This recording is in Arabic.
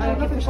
أنا كنت مش